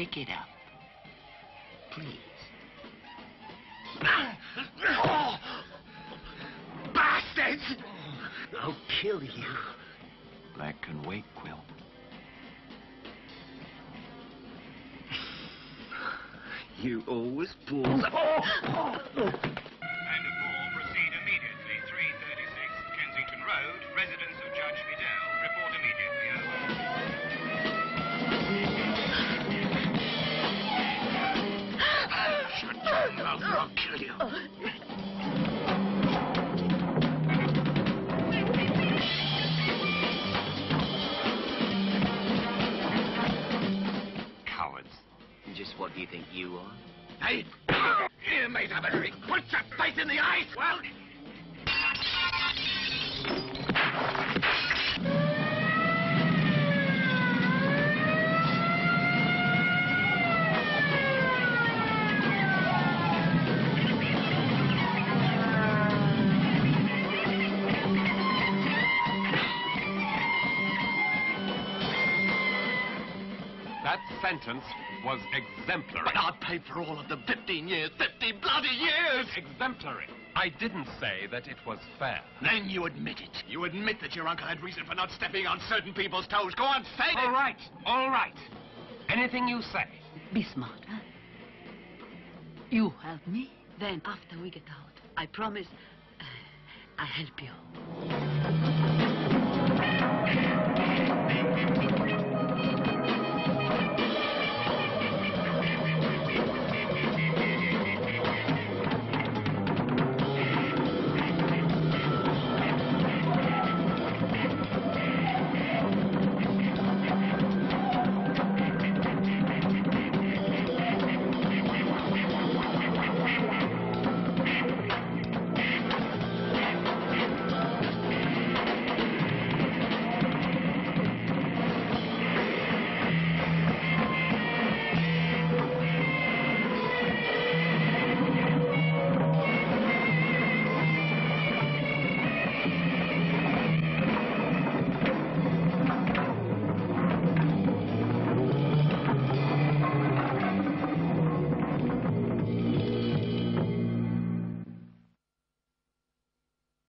Break it up. Please. Bastards! I'll kill you. That can wait, Quill. You always pull. your or I'll kill you. Cowards. Just what do you think you are? Hey! Here, mate, I'm a Put your face in the ice! Well... That sentence was exemplary. But I paid for all of them 15 years, 50 bloody years! Exemplary. I didn't say that it was fair. Then you admit it. You admit that your uncle had reason for not stepping on certain people's toes. Go on, say All it! right, all right. Anything you say. Be smart, huh? You help me, then after we get out, I promise uh, I help you.